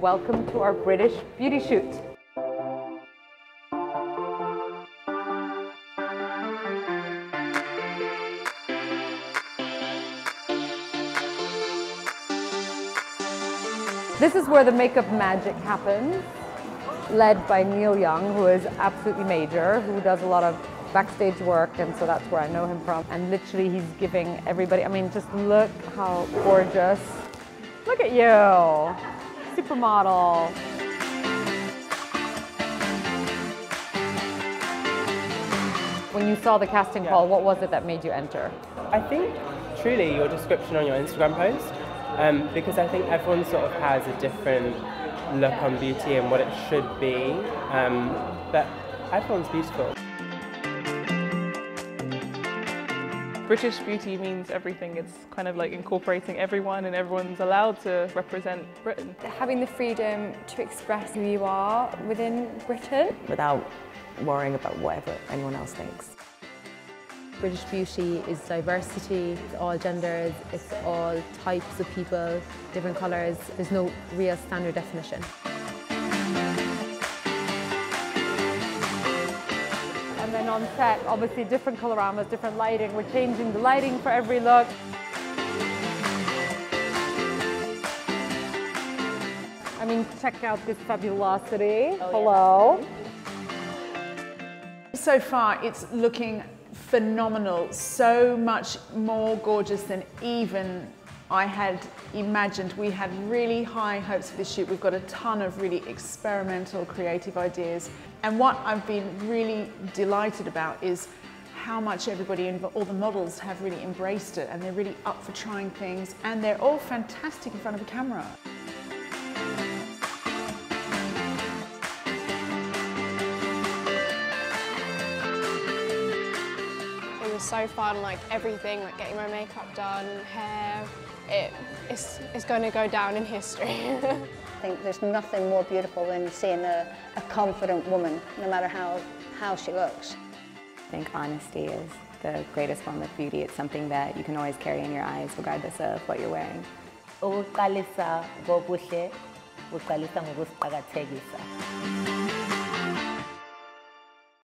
Welcome to our British beauty shoot. This is where the makeup magic happens, led by Neil Young, who is absolutely major, who does a lot of backstage work, and so that's where I know him from. And literally, he's giving everybody, I mean, just look how gorgeous. Look at you, supermodel. When you saw the casting call, what was it that made you enter? I think truly your description on your Instagram post, um, because I think everyone sort of has a different look on beauty and what it should be, um, but everyone's beautiful. British beauty means everything. It's kind of like incorporating everyone and everyone's allowed to represent Britain. Having the freedom to express who you are within Britain. without worrying about whatever anyone else thinks. British beauty is diversity, it's all genders, it's all types of people, different colours. There's no real standard definition. On set, obviously different coloramas, different lighting. We're changing the lighting for every look. I mean, check out this fabulosity. Hello. Oh, so far, it's looking phenomenal. So much more gorgeous than even I had imagined. We had really high hopes for this shoot. We've got a ton of really experimental, creative ideas. And what I've been really delighted about is how much everybody, all the models have really embraced it and they're really up for trying things and they're all fantastic in front of a camera. Was so fun, like everything, like getting my makeup done, hair. It, it's, it's going to go down in history. I think there's nothing more beautiful than seeing a, a confident woman, no matter how, how she looks. I think honesty is the greatest form of beauty. It's something that you can always carry in your eyes regardless of what you're wearing. ukuqalisa kobuhle kuqalisa ngokusiqakathekisa